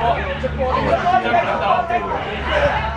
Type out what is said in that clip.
哦，这波这个这个到。